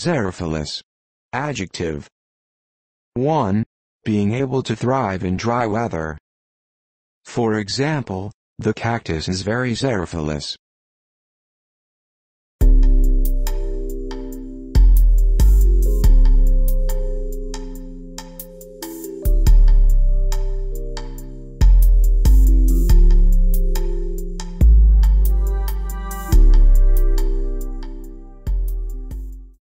Xerophilus. Adjective. 1. Being able to thrive in dry weather. For example, the cactus is very xerophilous.